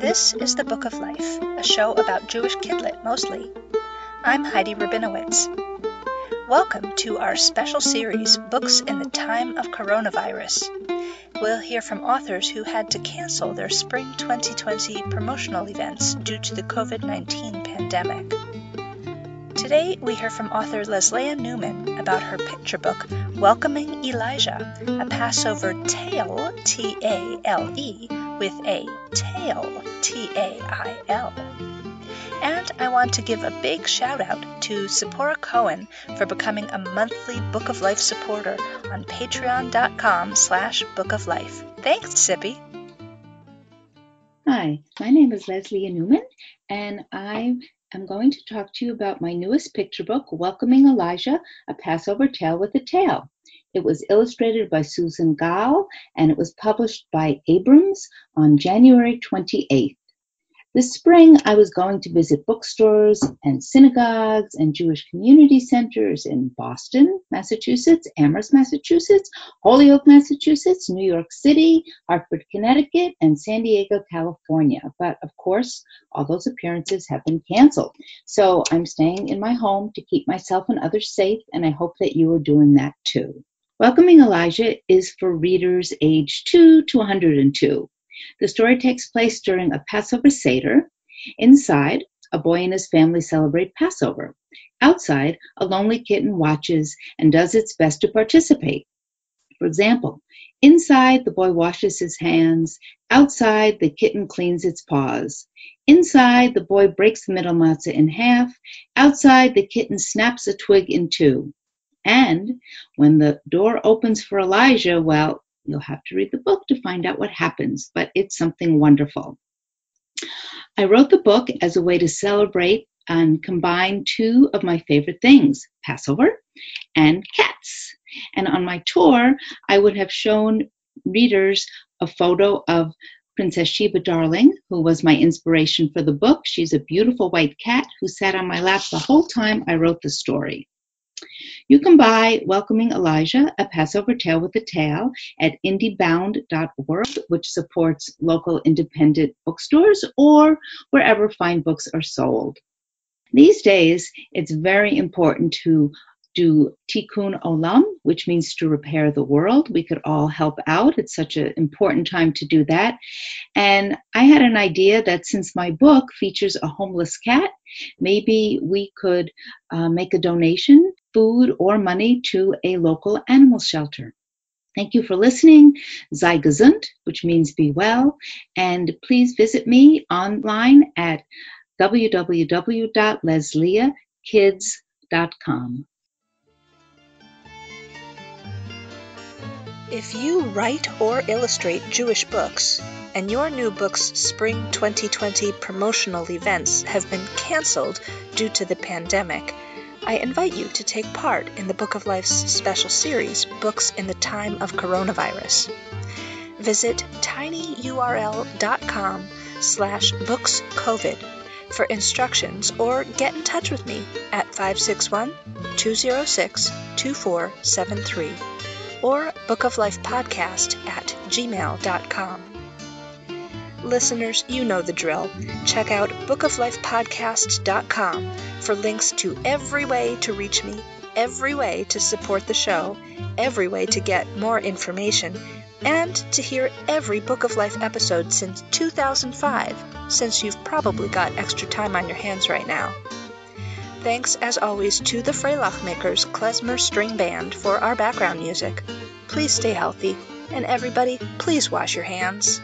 This is the Book of Life, a show about Jewish kidlit mostly. I'm Heidi Rabinowitz. Welcome to our special series, Books in the Time of Coronavirus. We'll hear from authors who had to cancel their spring 2020 promotional events due to the COVID 19 pandemic. Today, we hear from author Leslea Newman about her picture book, Welcoming Elijah, a Passover tale, T A L E, with a tail, T A I L. And I want to give a big shout out to Sephora Cohen for becoming a monthly Book of Life supporter on patreon.com slash book of life. Thanks, Sippy. Hi, my name is Leslea Newman, and I am going to talk to you about my newest picture book, Welcoming Elijah, A Passover Tale with a Tail. It was illustrated by Susan Gal, and it was published by Abrams on January 28th. This spring, I was going to visit bookstores and synagogues and Jewish community centers in Boston, Massachusetts, Amherst, Massachusetts, Holyoke, Massachusetts, New York City, Hartford, Connecticut, and San Diego, California. But of course, all those appearances have been canceled. So I'm staying in my home to keep myself and others safe, and I hope that you are doing that too. Welcoming Elijah is for readers age 2 to 102. The story takes place during a Passover Seder. Inside, a boy and his family celebrate Passover. Outside, a lonely kitten watches and does its best to participate. For example, inside, the boy washes his hands. Outside, the kitten cleans its paws. Inside, the boy breaks the middle matzah in half. Outside, the kitten snaps a twig in two. And when the door opens for Elijah, well, you'll have to read the book to find out what happens, but it's something wonderful. I wrote the book as a way to celebrate and combine two of my favorite things Passover and cats. And on my tour, I would have shown readers a photo of Princess Sheba Darling, who was my inspiration for the book. She's a beautiful white cat who sat on my lap the whole time I wrote the story. You can buy Welcoming Elijah, a Passover Tale with a Tail at indiebound.org, which supports local independent bookstores or wherever fine books are sold. These days, it's very important to do tikkun olam, which means to repair the world. We could all help out. It's such an important time to do that. And I had an idea that since my book features a homeless cat, maybe we could uh, make a donation, food or money, to a local animal shelter. Thank you for listening. Sei gesund, which means be well. And please visit me online at www.lesleakids.com. If you write or illustrate Jewish books, and your new book's Spring 2020 promotional events have been canceled due to the pandemic, I invite you to take part in the Book of Life's special series, Books in the Time of Coronavirus. Visit tinyurl.com slash bookscovid for instructions or get in touch with me at 561 206 2473 or bookoflifepodcast at gmail.com. Listeners, you know the drill. Check out bookoflifepodcast.com for links to every way to reach me, every way to support the show, every way to get more information, and to hear every Book of Life episode since 2005, since you've probably got extra time on your hands right now. Thanks, as always, to the Freilachmakers Klezmer String Band for our background music. Please stay healthy, and everybody, please wash your hands.